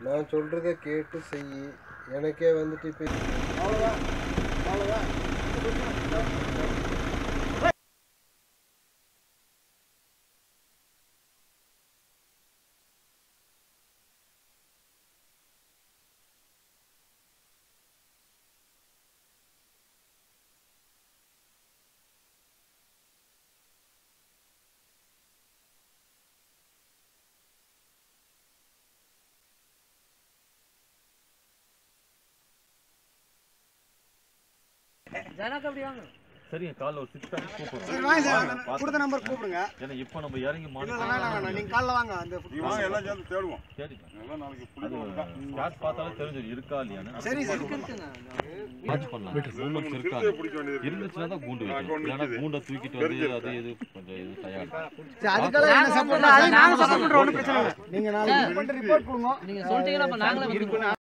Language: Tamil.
நான் சொல்கிறத கேட்டு செய் எனக்கே வந்துட்டு இப்போ அவ்வளோதான் அவ்வளோதான் சரிங்க காலைல ஒரு சிக்ஸ் தேர்ட்டி சரி கூப்பிடுறோம் வாங்க கொடுத்த நம்பர் கூப்பிடுங்க. ஏன்னா இப்போ நம்ம இறங்கி காலைல வாங்க அந்த வாங்க எல்லாம் சேர்ந்து தேடுவோம். தேடிக்கலாம். எல்லாம் நாளைக்கு அது புள்ளி வந்துதான். கேஸ் பார்த்தாலே தெரிஞ்சிடும் இருக்கா இல்லையான்னு சரி சார். மேட்ச் பண்ணலாம். மூமெண்ட்ஸ் இருக்கா திருத்தையை பிடிக்க வேண்டியது இருந்துச்சுன்னா தான் கூண்டு அக்கௌண்ட் வைக்கணும். இல்லைன்னா நிக்குது. கூண்டை தூக்கிட்டு வந்து அது இது கொஞ்சம் இது தயார் அதுக்கெல்லாம் என்ன சப்போர்ட் நாங்க சப்போர்ட் பண்றோம் ஒன்றும் பிரச்சனை இல்லை. நீங்க நாளைக்கு ரிப்போர்ட் கொடுங்க. நீங்க சொல்லிட்டீங்கன்னா அப்ப நாங்களே வந்து